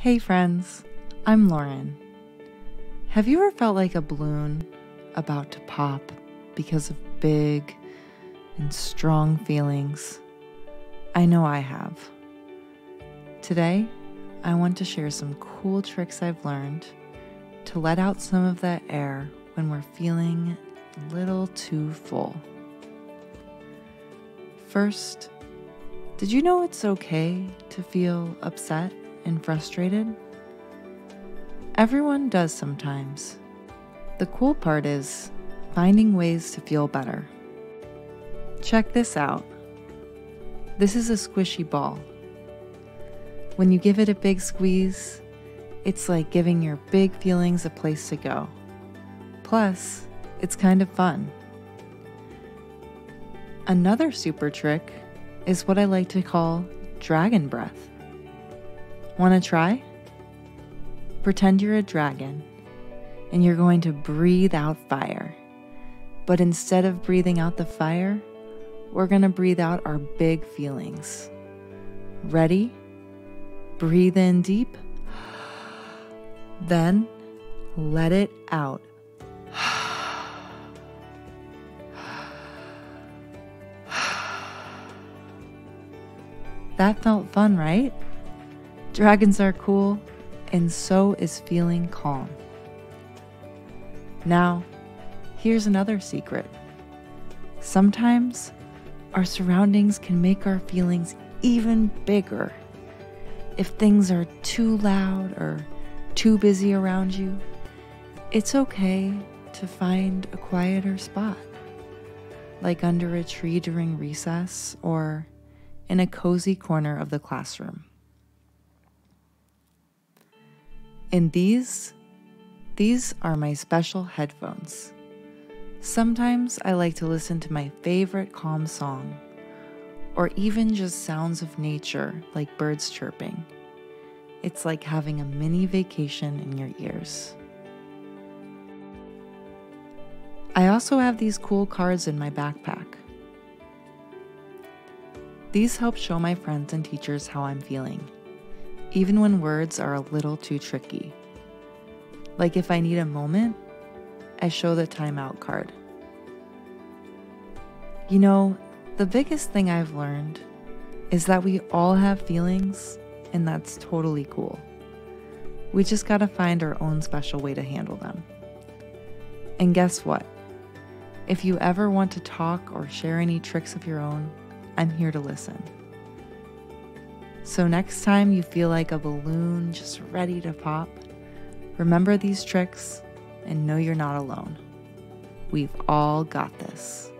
Hey, friends, I'm Lauren. Have you ever felt like a balloon about to pop because of big and strong feelings? I know I have. Today, I want to share some cool tricks I've learned to let out some of that air when we're feeling a little too full. First, did you know it's okay to feel upset and frustrated? Everyone does sometimes. The cool part is finding ways to feel better. Check this out. This is a squishy ball. When you give it a big squeeze, it's like giving your big feelings a place to go. Plus, it's kind of fun. Another super trick is what I like to call dragon breath. Want to try? Pretend you're a dragon and you're going to breathe out fire. But instead of breathing out the fire, we're going to breathe out our big feelings. Ready? Breathe in deep. Then let it out. That felt fun, right? Dragons are cool, and so is feeling calm. Now, here's another secret. Sometimes our surroundings can make our feelings even bigger. If things are too loud or too busy around you, it's okay to find a quieter spot, like under a tree during recess or in a cozy corner of the classroom. And these, these are my special headphones. Sometimes I like to listen to my favorite calm song, or even just sounds of nature like birds chirping. It's like having a mini vacation in your ears. I also have these cool cards in my backpack. These help show my friends and teachers how I'm feeling, even when words are a little too tricky. Like if I need a moment, I show the timeout card. You know, the biggest thing I've learned is that we all have feelings, and that's totally cool. We just gotta find our own special way to handle them. And guess what? If you ever want to talk or share any tricks of your own, I'm here to listen. So, next time you feel like a balloon just ready to pop, remember these tricks and know you're not alone. We've all got this.